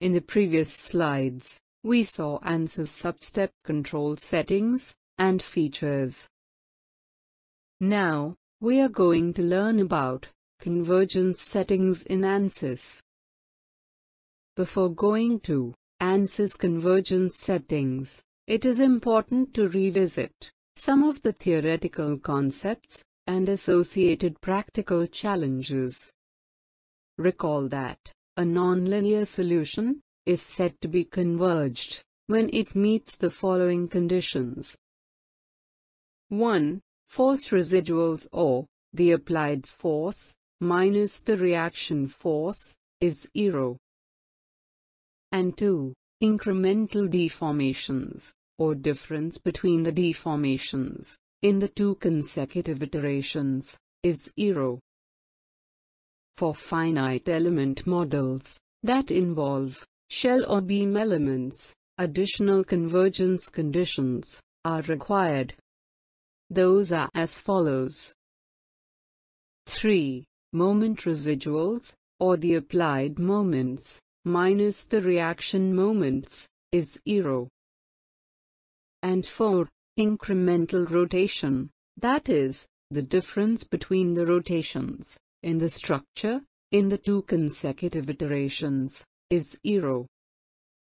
In the previous slides, we saw ANSYS substep control settings and features. Now, we are going to learn about convergence settings in ANSYS. Before going to ANSYS convergence settings, it is important to revisit some of the theoretical concepts and associated practical challenges. Recall that a nonlinear solution is said to be converged when it meets the following conditions. 1. Force residuals or the applied force minus the reaction force is zero. And 2. Incremental deformations, or difference between the deformations, in the two consecutive iterations, is zero. For finite element models that involve shell or beam elements, additional convergence conditions are required. Those are as follows. 3. Moment residuals, or the applied moments, minus the reaction moments, is zero. And 4. Incremental rotation, that is, the difference between the rotations in the structure, in the two consecutive iterations, is zero.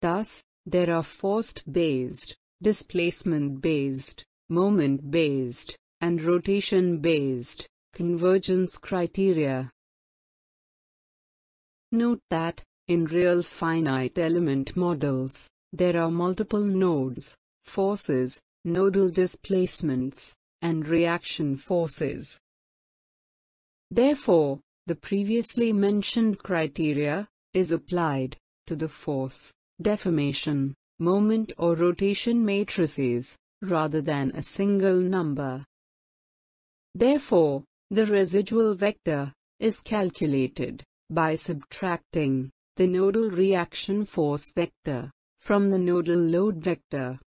Thus, there are force-based, displacement-based, moment-based, and rotation-based convergence criteria. Note that, in real finite element models, there are multiple nodes, forces, nodal displacements, and reaction forces. Therefore, the previously mentioned criteria is applied to the force, deformation, moment or rotation matrices, rather than a single number. Therefore, the residual vector is calculated by subtracting the nodal reaction force vector from the nodal load vector.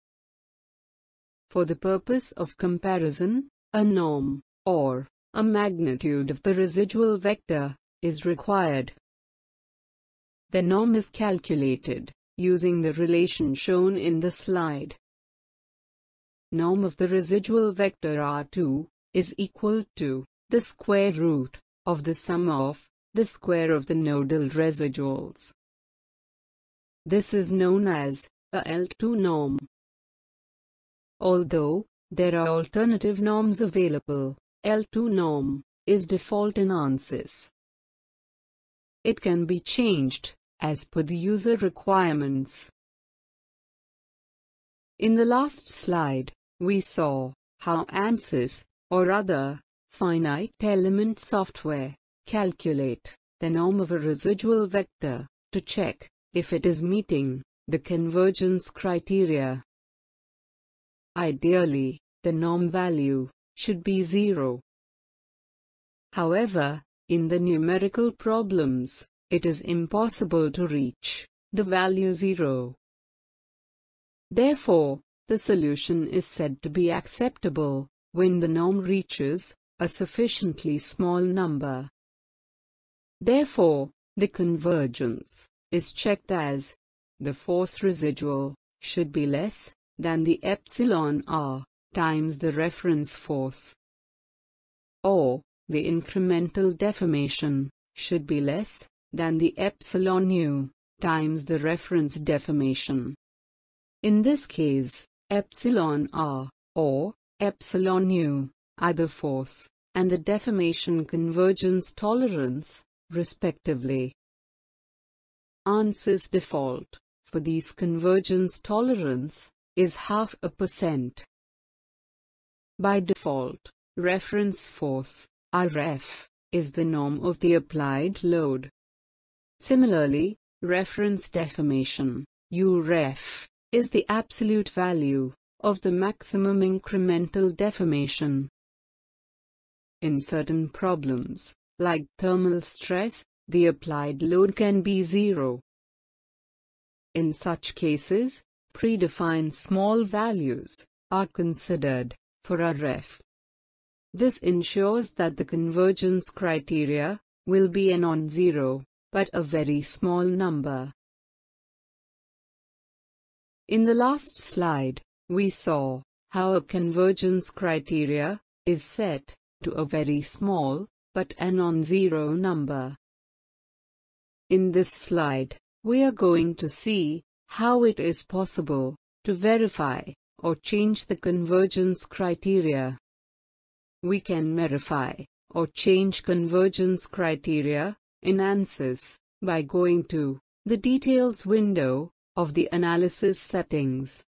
For the purpose of comparison, a norm, or a magnitude of the residual vector, is required. The norm is calculated, using the relation shown in the slide. Norm of the residual vector R2, is equal to, the square root, of the sum of, the square of the nodal residuals. This is known as, a L2 norm. Although, there are alternative norms available, L2 norm is default in ANSYS. It can be changed as per the user requirements. In the last slide, we saw how ANSYS, or other finite element software, calculate the norm of a residual vector to check if it is meeting the convergence criteria. Ideally, the norm value should be zero. However, in the numerical problems, it is impossible to reach the value zero. Therefore, the solution is said to be acceptable when the norm reaches a sufficiently small number. Therefore, the convergence is checked as the force residual should be less than the epsilon r times the reference force. Or, the incremental deformation should be less than the epsilon u times the reference deformation. In this case, epsilon r, or epsilon u, are the force, and the deformation convergence tolerance, respectively. ANSYS default, for these convergence tolerance, is half a percent. By default, reference force, RF, is the norm of the applied load. Similarly, reference deformation, UREF, is the absolute value of the maximum incremental deformation. In certain problems, like thermal stress, the applied load can be zero. In such cases, predefined small values are considered for a ref, This ensures that the convergence criteria will be a non-zero, but a very small number. In the last slide, we saw how a convergence criteria is set to a very small but a non-zero number. In this slide, we are going to see how it is possible to verify or change the convergence criteria. We can verify or change convergence criteria in ANSYS by going to the Details window of the Analysis settings.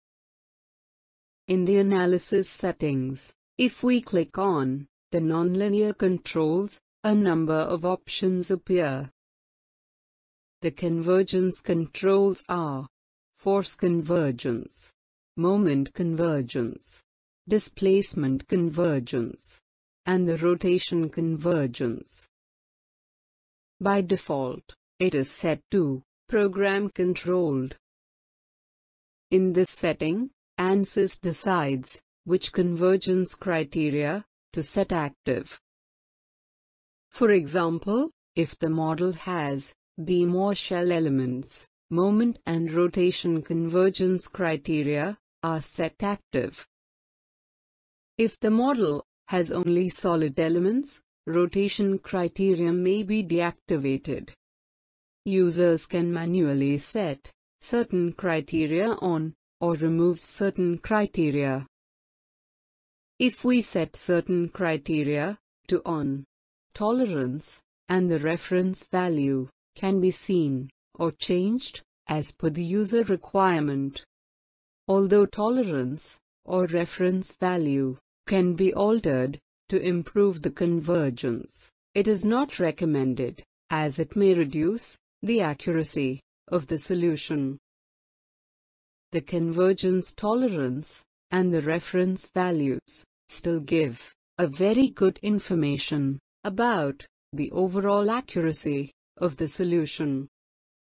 In the Analysis settings, if we click on the nonlinear controls, a number of options appear. The convergence controls are force convergence, moment convergence, displacement convergence, and the rotation convergence. By default, it is set to program controlled. In this setting, ANSYS decides which convergence criteria to set active. For example, if the model has beam or shell elements, moment and rotation convergence criteria are set active. If the model has only solid elements, rotation criteria may be deactivated. Users can manually set certain criteria on or remove certain criteria. If we set certain criteria to on, tolerance and the reference value can be seen or changed as per the user requirement. Although tolerance or reference value can be altered to improve the convergence, it is not recommended as it may reduce the accuracy of the solution. The convergence tolerance and the reference values still give a very good information about the overall accuracy of the solution.